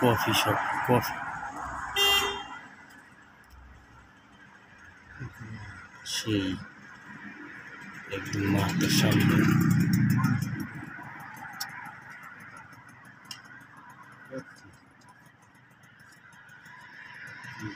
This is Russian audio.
Coffee shop coffee সেই একদম মাঠের সামনে হুম।